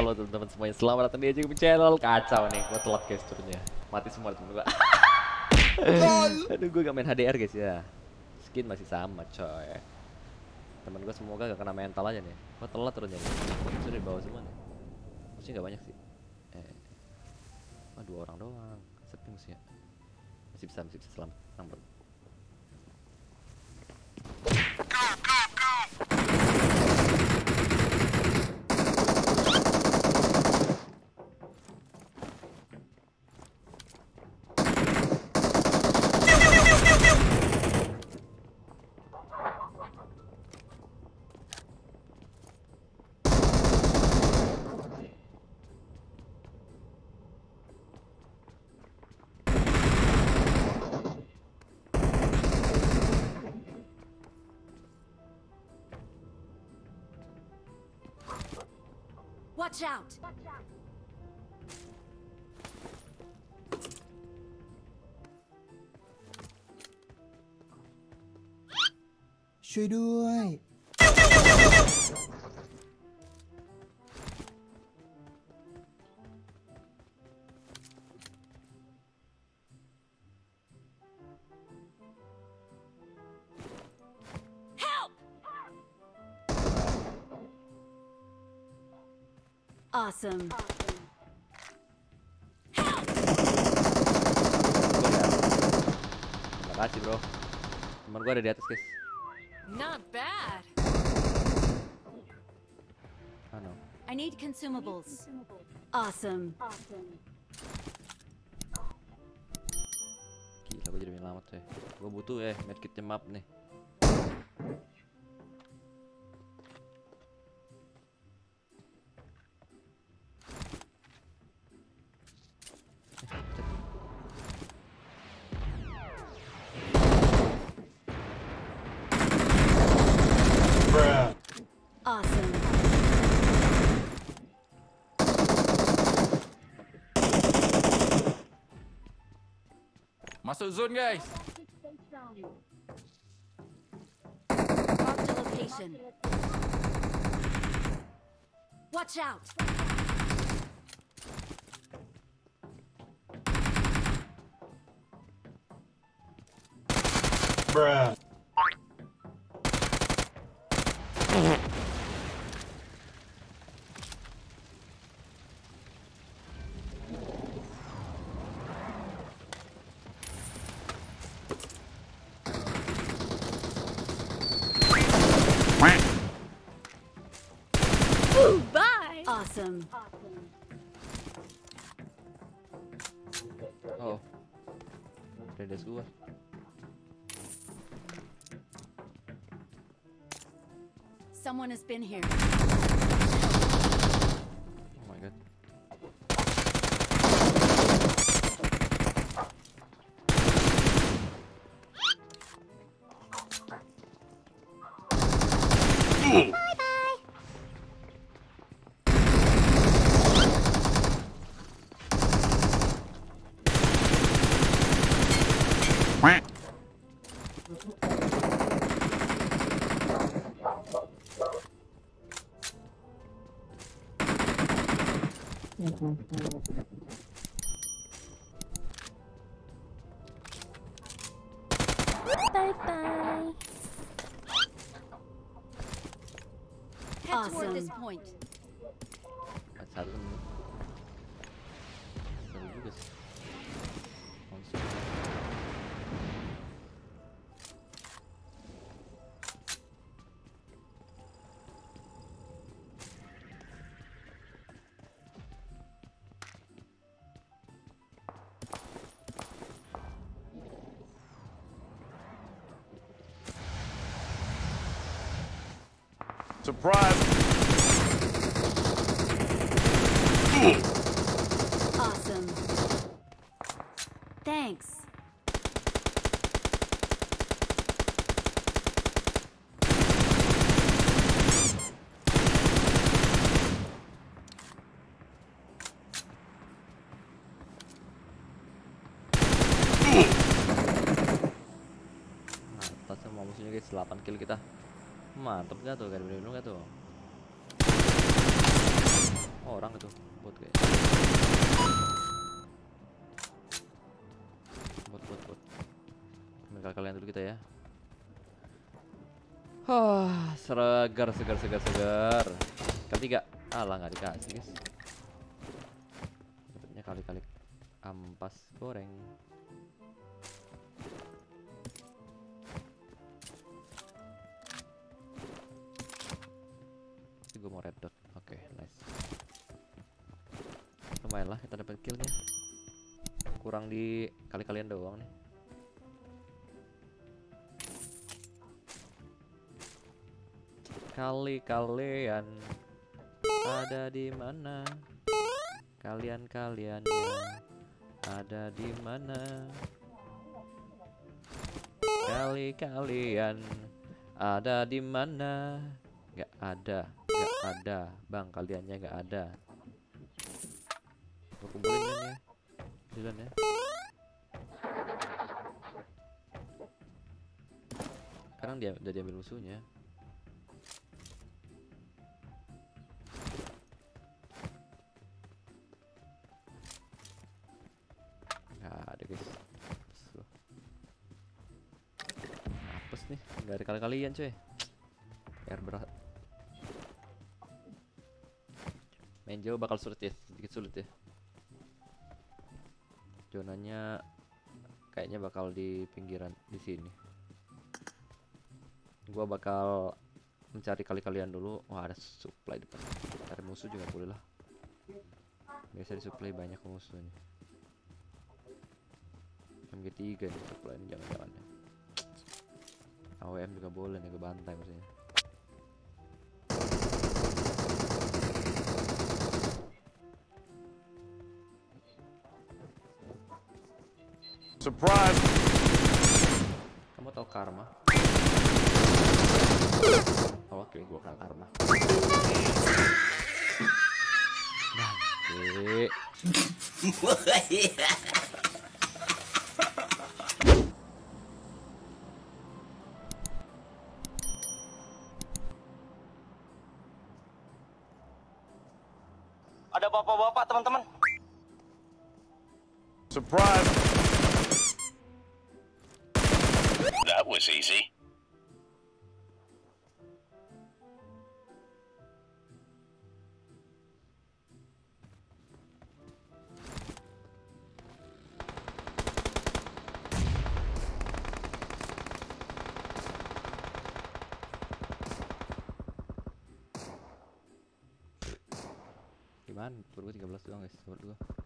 Halo teman-teman semuanya, selamat datang di Ajaib Channel. Kacau nih, gue telat guys turunnya Mati semua temen gue Aduh gue gak main HDR guys ya. Skin masih sama coy. Temen gue semoga gak kena mental aja nih. Gue telat turunnya Sudah di bawah semua nih. Musuhnya gak banyak sih. Eh. Dua orang doang. Sepi musuhnya Masih bisa, masih bisa selamat. Tenang Watch out! Watch Awesome. Help! Terima kasih bro Temen gue ada di atas guys Not bad. Ah no I need consumables. Awesome. Gila gue jadi penyelamat coy Gue butuh eh medkitnya map nih Awesome. Masuk zone guys. Marked a location. Watch out! Bye! Awesome. Oh Ada gua Someone has been here. Bye bye. Head awesome. toward this point. Surprise. Awesome. Thanks. Mantap sama musuhnya guys 8 kill kita Mantap gak tuh gak ada gak tuh Oh, orang itu bot kayak. Bot bot bot. Ambil kalian dulu kita ya. Hah, segar segar segar segar. Ketiga. Alah nggak dikasih guys. Dapatnya kali-kali ampas goreng. Oke nice. Lumayan lah kita dapat killnya kurang di kali-kalian doang nih. Kali-kalian ada di mana? Kalian-kaliannya ada di mana? Kali-kalian ada di mana? Nggak ada ada bang kaliannya nggak ada. Gue kumpulin ini ya. Dilan ya. Sekarang dia udah diambil musuhnya. Nggak ada guys. Apes nih. Nggak ada kali-kalian cuy. R berat main bakal sulit ya sedikit sulit ya. Zonanya kayaknya bakal di pinggiran di sini. Gua bakal mencari kali-kalian dulu. Wah ada supply depan. Cari musuh juga boleh lah. Biasa di supply banyak musuhnya. MG3 nih supply ini jangan-jangan ya. AWM juga boleh nih gue bantai musuhnya Surprise! Kamu tahu karma? Oh, oke, gua kenal karma. Bangke. Ada bapak-bapak teman-teman. Surprise! Gimana? Gua 13 doang, guys. Baru gua.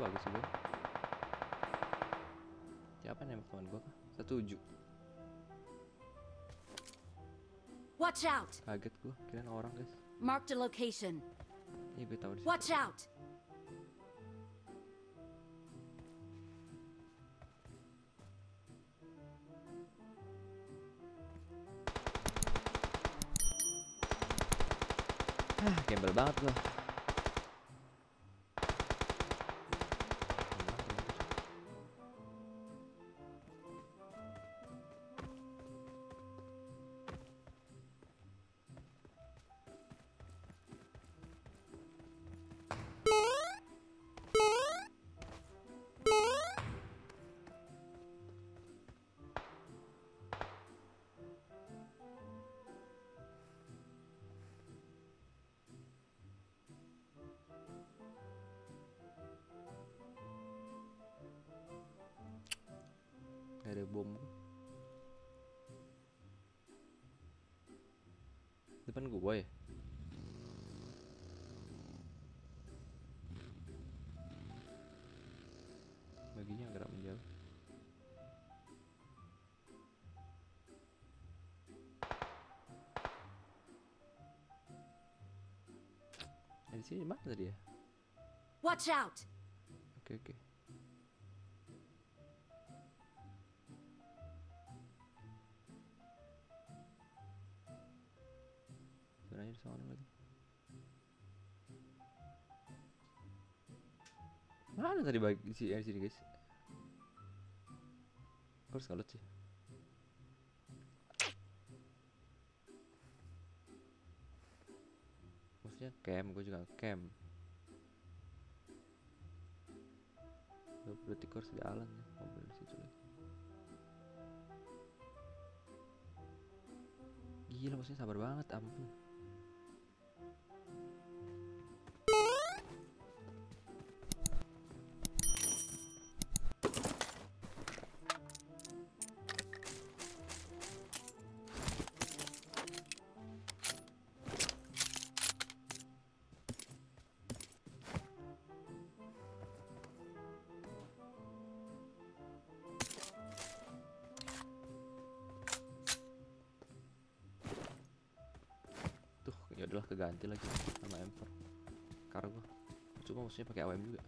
Bagus sih gua. Siapa nembak teman gua kah? Setuju. Watch out! Kaget gua, kirain orang guys. Marked a location. Ini gue tahu. Watch out! Ah, gembel banget gua. Bom. Depan gua ya? Baginya gerak menjauh. Di sini mana tadi ya? Watch out! Oke oke. Sebenarnya di sana lagi. Mana tadi bagi si di sini guys? Harus ngalut sih. Maksudnya camp, gue juga. Udah berarti gue harus jalan ya mobil situ lagi. Gila maksudnya sabar banget ampun. Keganti lagi sama M4 Karena gua cuma maksudnya pakai AWM juga.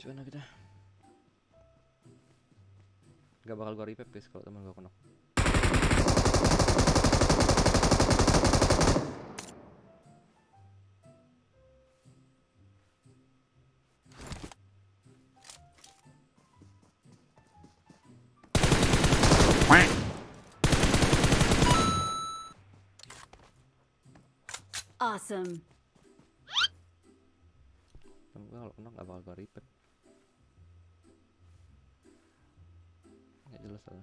Cuman kita? Gak bakal gua revive guys kalau teman gua kena. Awesome. Kalau kena gak bakal gua revive Gak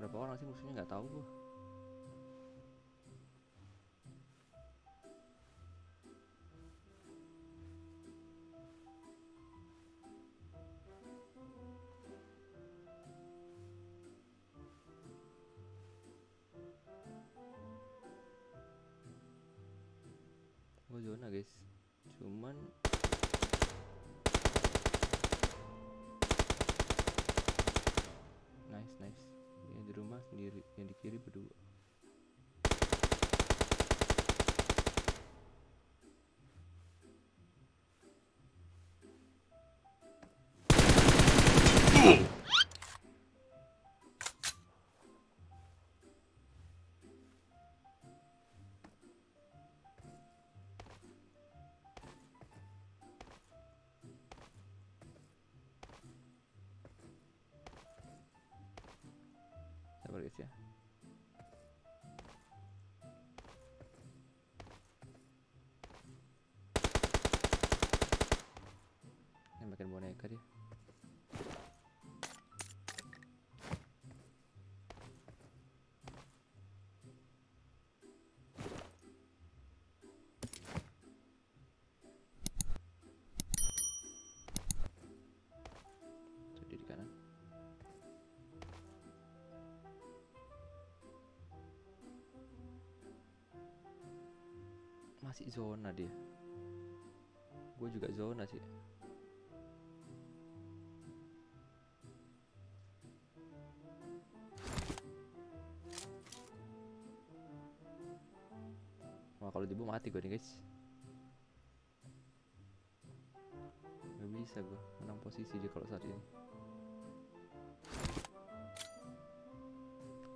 Berapa orang sih musuhnya nggak tahu gua. Nembakin boneka dia. Tuh, dia di kanan. Masih zona dia. Gue juga zona sih. Kalau dibu mati gue nih guys. Gak bisa gue menang posisi dia kalau saat ini.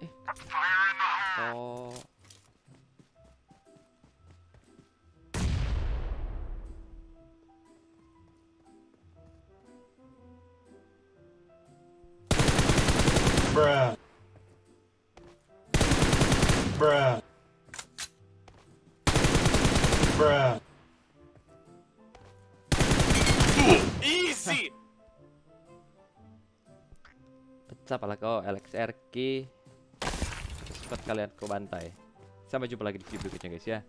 Eh. Oh. Bruh. Bruh. Bruh. Easy! Pecah pala kau LXRK Cepat kalian ke bantai Sampai jumpa lagi di video berikutnya guys ya